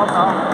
好可爱